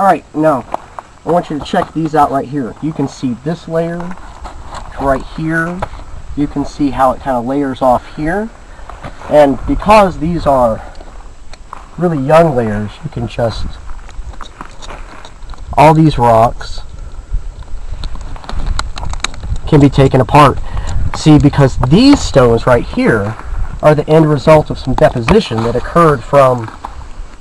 Alright, now, I want you to check these out right here. You can see this layer right here. You can see how it kind of layers off here. And because these are really young layers, you can just, all these rocks can be taken apart. See, because these stones right here are the end result of some deposition that occurred from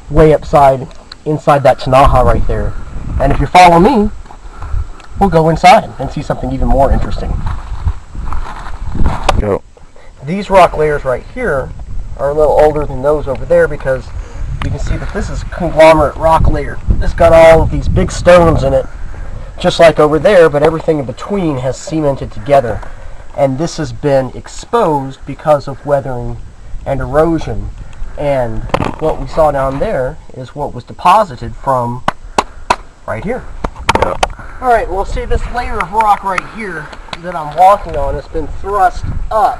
way upside inside that Tinaja right there. And if you follow me, we'll go inside and see something even more interesting. Go. These rock layers right here are a little older than those over there because you can see that this is a conglomerate rock layer. It's got all of these big stones in it, just like over there, but everything in between has cemented together. And this has been exposed because of weathering and erosion. And what we saw down there is what was deposited from right here. All right, well, see this layer of rock right here that I'm walking on has been thrust up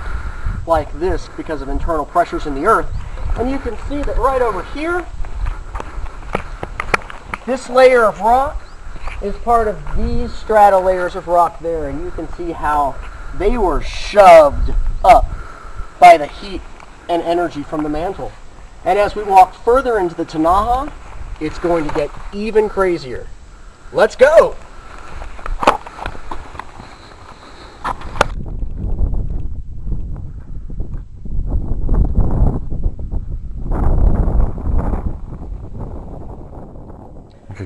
like this because of internal pressures in the earth. And you can see that right over here, this layer of rock is part of these strata layers of rock there. And you can see how they were shoved up by the heat and energy from the mantle. And as we walk further into the Tinaja, it's going to get even crazier. Let's go.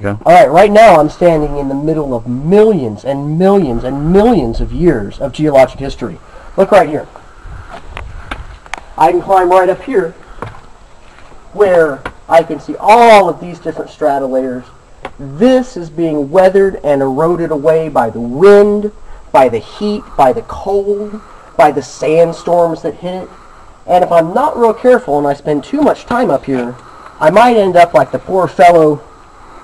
All right, right now I'm standing in the middle of millions and millions and millions of years of geologic history. Look right here. I can climb right up here where I can see all of these different strata layers. This is being weathered and eroded away by the wind, by the heat, by the cold, by the sandstorms that hit it. And if I'm not real careful and I spend too much time up here, I might end up like the poor fellow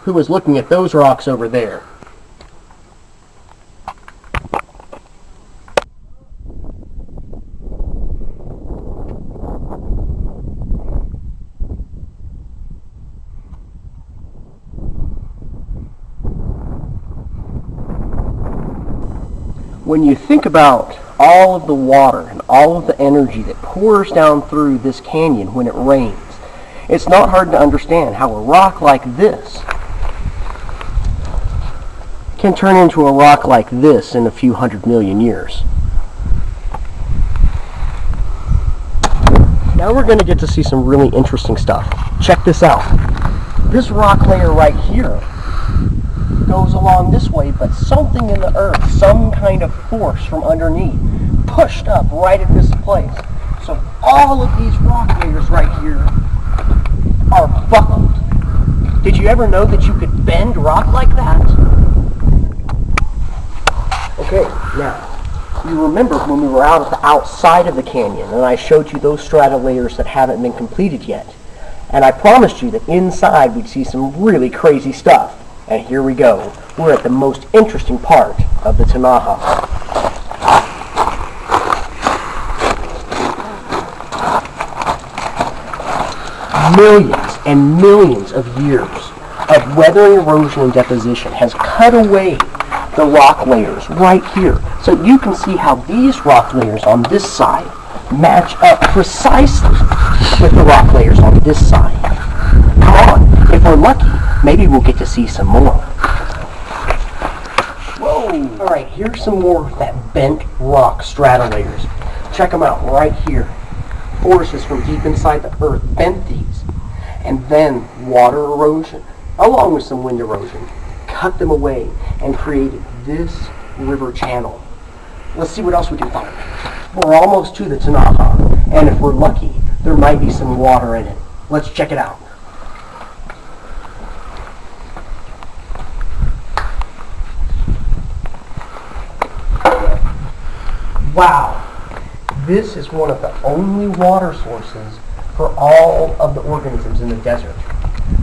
who was looking at those rocks over there. When you think about all of the water and all of the energy that pours down through this canyon when it rains, it's not hard to understand how a rock like this can turn into a rock like this in a few hundred million years. Now we're going to get to see some really interesting stuff. Check this out. This rock layer right here goes along this way, but something in the earth, some kind of force from underneath, pushed up right at this place. So all of these rock layers right here are buckled. Did you ever know that you could bend rock like that? Okay, now, you remember when we were out at the outside of the canyon and I showed you those strata layers that haven't been completed yet. And I promised you that inside we'd see some really crazy stuff. And here we go. We're at the most interesting part of the Tinaja. Millions and millions of years of weathering, erosion, and deposition has cut away the rock layers right here. So you can see how these rock layers on this side match up precisely with the rock layers on this side. Come on, if we're lucky, maybe we'll get to see some more. Whoa! All right, here's some more of that bent rock strata layers. Check them out right here. Forces from deep inside the earth bent these. And then water erosion, along with some wind erosion, cut them away and created this river channel. Let's see what else we can find. We're almost to the Tinaja, and if we're lucky, there might be some water in it. Let's check it out. Wow, this is one of the only water sources for all of the organisms in the desert.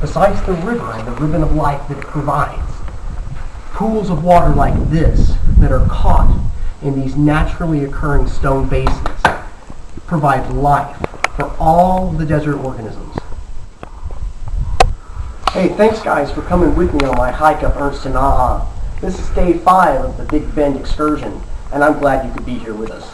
Besides the river and the ribbon of life that it provides, pools of water like this that are caught in these naturally occurring stone basins provide life for all the desert organisms. Hey, thanks guys for coming with me on my hike up Ernst Tinaja. This is day five of the Big Bend excursion, and I'm glad you could be here with us.